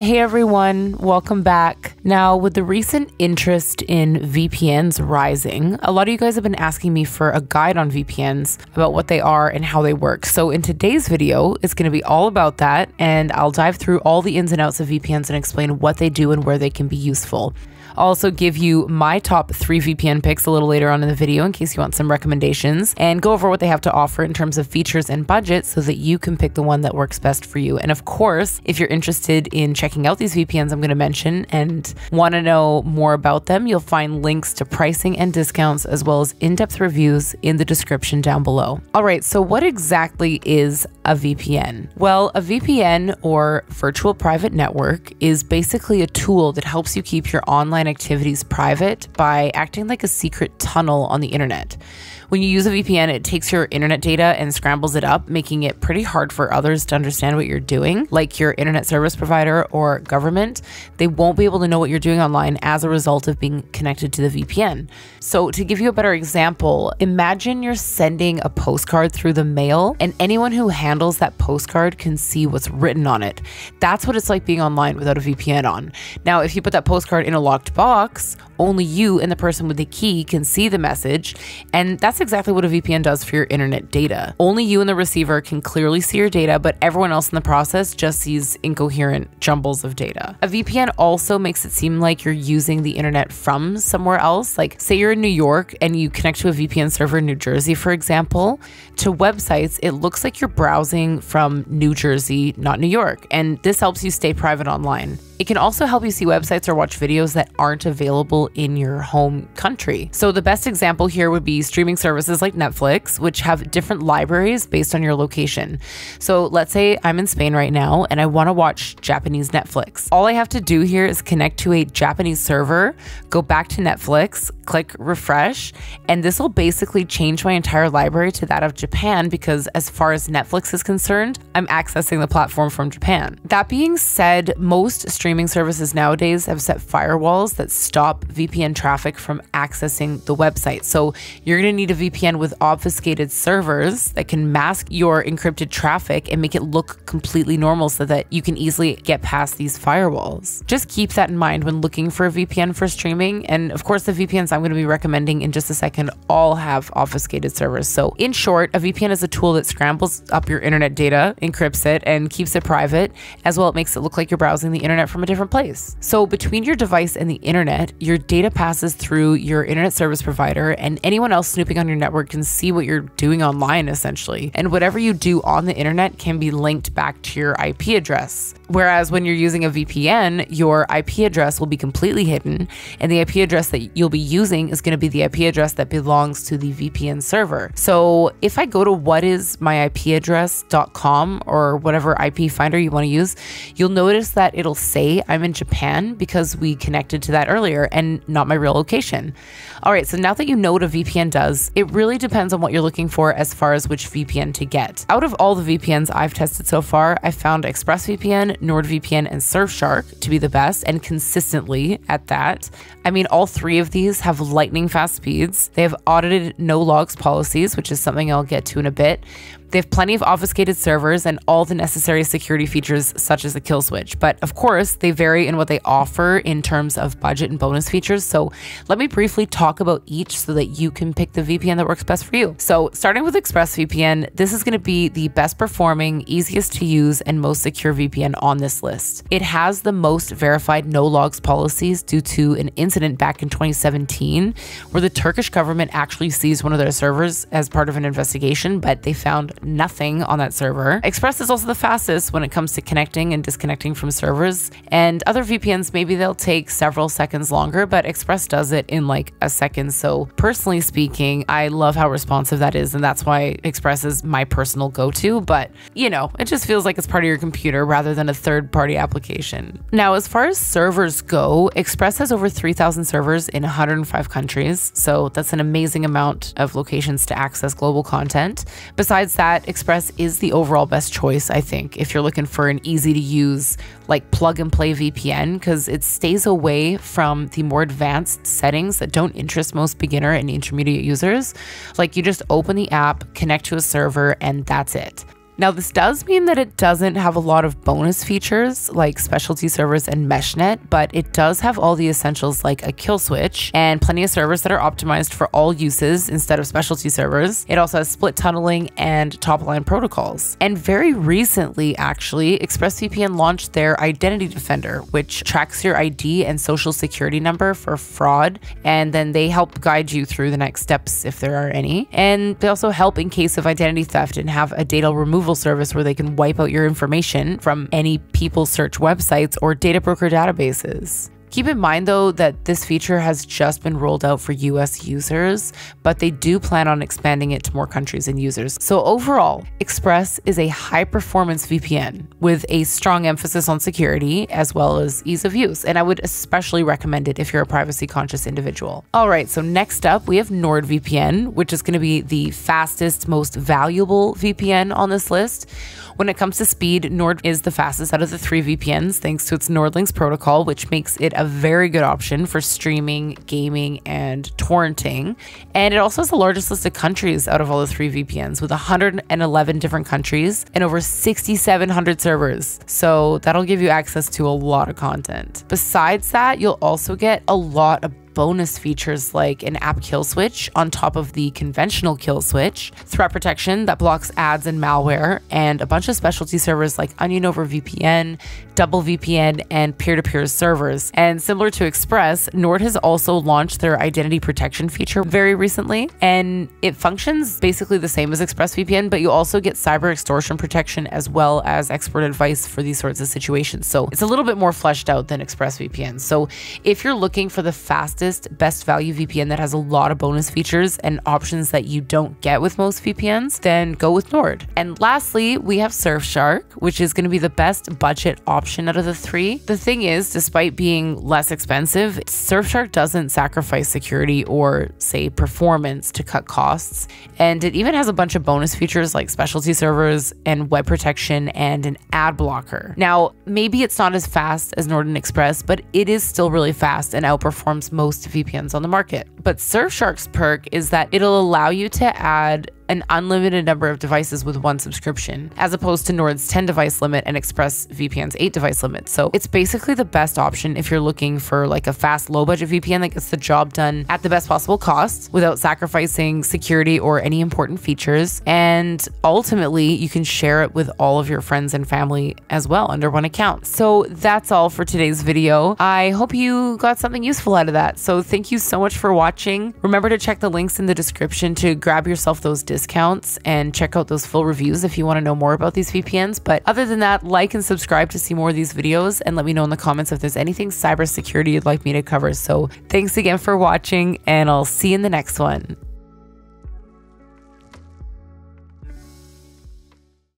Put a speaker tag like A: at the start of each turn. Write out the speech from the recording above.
A: Hey everyone, welcome back. Now, with the recent interest in VPNs rising, a lot of you guys have been asking me for a guide on VPNs about what they are and how they work. So, in today's video, it's going to be all about that, and I'll dive through all the ins and outs of VPNs and explain what they do and where they can be useful. I'll also give you my top three VPN picks a little later on in the video in case you want some recommendations and go over what they have to offer in terms of features and budget so that you can pick the one that works best for you. And of course, if you're interested in checking out these VPNs I'm going to mention and want to know more about them, you'll find links to pricing and discounts as well as in depth reviews in the description down below. All right, so what exactly is a VPN? Well, a VPN or virtual private network is basically a tool that helps you keep your online activities private by acting like a secret tunnel on the internet. When you use a VPN, it takes your internet data and scrambles it up, making it pretty hard for others to understand what you're doing, like your internet service provider or government. They won't be able to know what you're doing online as a result of being connected to the VPN. So, to give you a better example, imagine you're sending a postcard through the mail, and anyone who handles that postcard can see what's written on it. That's what it's like being online without a VPN on. Now, if you put that postcard in a locked box, only you and the person with the key can see the message, and that's exactly what a VPN does for your internet data. Only you and the receiver can clearly see your data, but everyone else in the process just sees incoherent jumbles of data. A VPN also makes it seem like you're using the internet from somewhere else. Like, say you're in New York and you connect to a VPN server in New Jersey, for example. To websites, it looks like you're browsing from New Jersey, not New York. And this helps you stay private online. It can also help you see websites or watch videos that aren't available in your home country. So, the best example here would be streaming services like Netflix, which have different libraries based on your location. So, let's say I'm in Spain right now and I want to watch Japanese Netflix. All I have to do here is connect to a Japanese server, go back to Netflix, click refresh, and this will basically change my entire library to that of Japan because, as far as Netflix is concerned, I'm accessing the platform from Japan. That being said, most streaming services nowadays have set firewalls that stop VPN traffic from accessing the website. So you're going to need a VPN with obfuscated servers that can mask your encrypted traffic and make it look completely normal so that you can easily get past these firewalls. Just keep that in mind when looking for a VPN for streaming. And of course, the VPNs I'm going to be recommending in just a second all have obfuscated servers. So, in short, a VPN is a tool that scrambles up your internet data, encrypts it, and keeps it private. As well, it makes it look like you're browsing the internet from a different place. So, between your device and the internet, your data passes through your internet service provider, and anyone else snooping on your network can see what you're doing online essentially. And whatever you do on the internet can be linked back to your IP address. Whereas when you're using a VPN, your IP address will be completely hidden, and the IP address that you'll be using is going to be the IP address that belongs to the VPN server. So if I go to whatismyipaddress.com or whatever IP finder you want to use, you'll notice that it'll say I'm in Japan because we connected to that earlier and not my real location. All right, so now that you know what a VPN does, it really depends on what you're looking for as far as which VPN to get. Out of all the VPNs I've tested so far, I found ExpressVPN, NordVPN, and Surfshark to be the best and consistently at that. I mean, all three of these have lightning fast speeds. They have audited no logs policies, which is something I'll get to in a bit. They have plenty of obfuscated servers and all the necessary security features, such as the kill switch. But of course, they vary in what they offer in terms of budget and bonus features. So let me briefly talk about each so that you can pick the VPN that works best for you. So, starting with ExpressVPN, this is going to be the best performing, easiest to use, and most secure VPN on this list. It has the most verified no logs policies due to an incident back in 2017 where the Turkish government actually seized one of their servers as part of an investigation, but they found nothing on that server. Express is also the fastest when it comes to connecting and disconnecting from servers. And other VPNs, maybe they'll take several seconds longer, but Express does it in like a second. So, personally speaking, I love how responsive that is. And that's why Express is my personal go to. But, you know, it just feels like it's part of your computer rather than a third party application. Now, as far as servers go, Express has over 3,000 servers in 105 countries. So, that's an amazing amount of locations to access global content. Besides that, that, Express is the overall best choice, I think, if you're looking for an easy to use, like plug and play VPN, because it stays away from the more advanced settings that don't interest most beginner and intermediate users. Like you just open the app, connect to a server, and that's it. Now, this does mean that it doesn't have a lot of bonus features like specialty servers and meshnet, but it does have all the essentials like a kill switch and plenty of servers that are optimized for all uses instead of specialty servers. It also has split tunneling and top line protocols. And very recently, actually, ExpressVPN launched their Identity Defender, which tracks your ID and social security number for fraud, and then they help guide you through the next steps if there are any. And they also help in case of identity theft and have a data removal service where they can wipe out your information from any people search websites or data broker databases. Keep in mind though that this feature has just been rolled out for US users, but they do plan on expanding it to more countries and users. So overall, Express is a high performance VPN with a strong emphasis on security as well as ease of use. And I would especially recommend it if you're a privacy conscious individual. All right, so next up we have NordVPN, which is going to be the fastest, most valuable VPN on this list. When it comes to speed, Nord is the fastest out of the three VPNs thanks to its NordLynx protocol, which makes it a very good option for streaming, gaming, and torrenting. And it also has the largest list of countries out of all the three VPNs with 111 different countries and over 6,700 servers. So that'll give you access to a lot of content. Besides that, you'll also get a lot of bonus features like an app kill switch on top of the conventional kill switch, threat protection that blocks ads and malware, and a bunch of specialty servers like Onion over VPN, Double VPN, and peer to peer servers. And similar to Express, Nord has also launched their identity protection feature very recently, and it functions basically the same as ExpressVPN, but you also get cyber extortion protection as well as expert advice for these sorts of situations. So it's a little bit more fleshed out than ExpressVPN. So if you're looking for the fastest fastest, best value VPN that has a lot of bonus features and options that you don't get with most VPNs, then go with Nord. And lastly, we have Surfshark, which is going to be the best budget option out of the three. The thing is, despite being less expensive, Surfshark doesn't sacrifice security or, say, performance to cut costs. And it even has a bunch of bonus features like specialty servers and web protection and an ad blocker. Now, maybe it's not as fast as Nord and Express, but it is still really fast and outperforms most most VPNs on the market. But Surfshark's perk is that it'll allow you to add an unlimited number of devices with one subscription, as opposed to Nord's 10 device limit and ExpressVPN's 8 device limit. So it's basically the best option if you're looking for like a fast, low budget VPN that gets the job done at the best possible cost without sacrificing security or any important features. And ultimately, you can share it with all of your friends and family as well under one account. So that's all for today's video. I hope you got something useful out of that. So thank you so much for watching. Remember to check the links in the description to grab yourself those discounts discounts and check out those full reviews if you want to know more about these VPNs. But other than that, like and subscribe to see more of these videos and let me know in the comments if there's anything cybersecurity you'd like me to cover. So thanks again for watching and I'll see you in the next one.